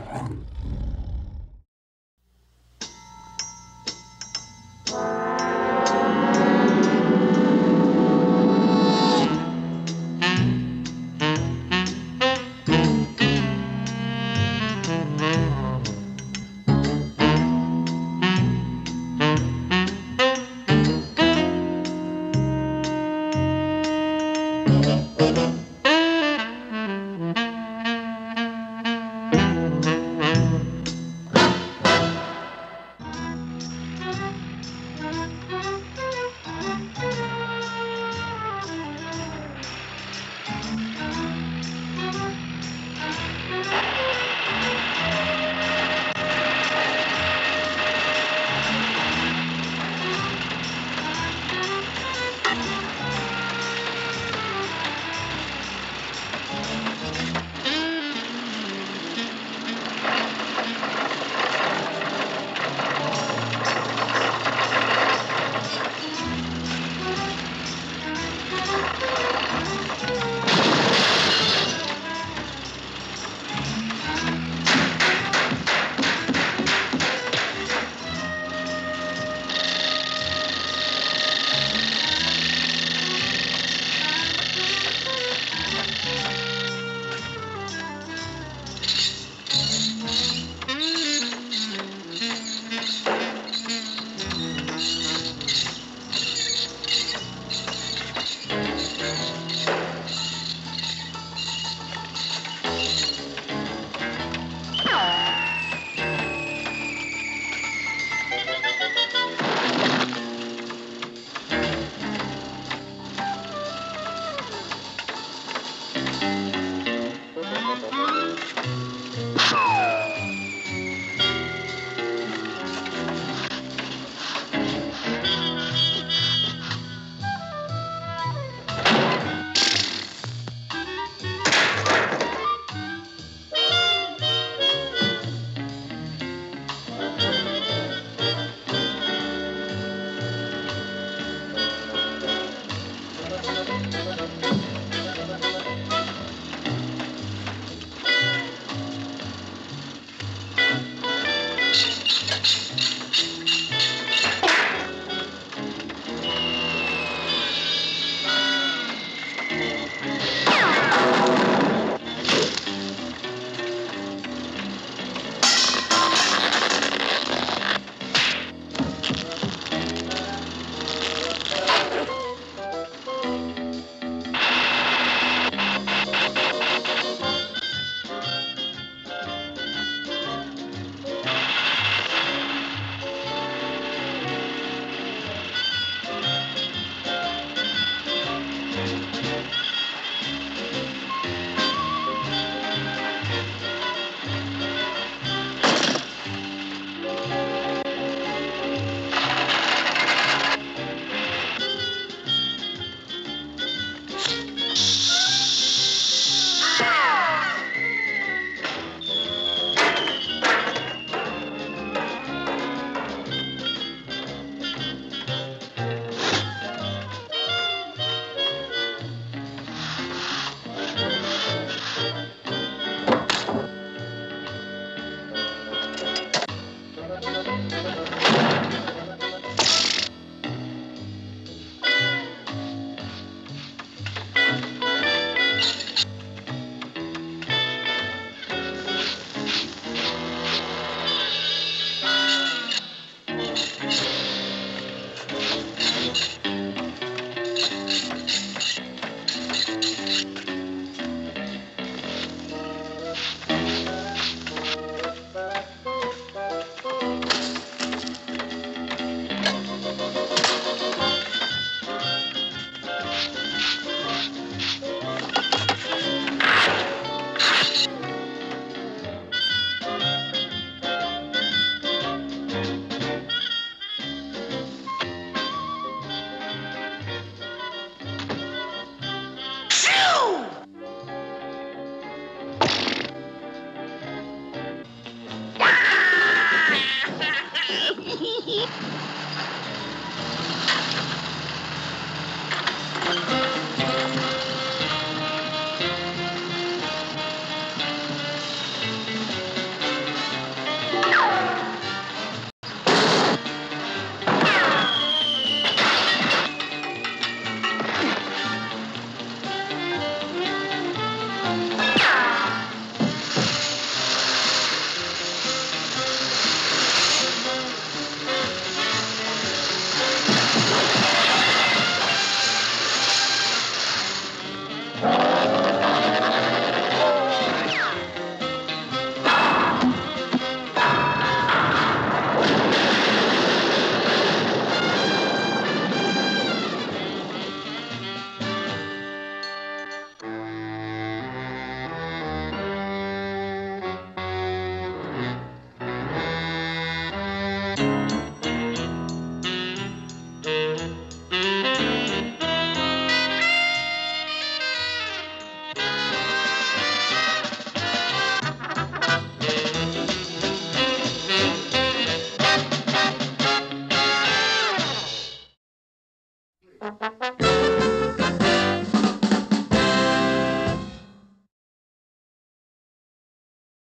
了。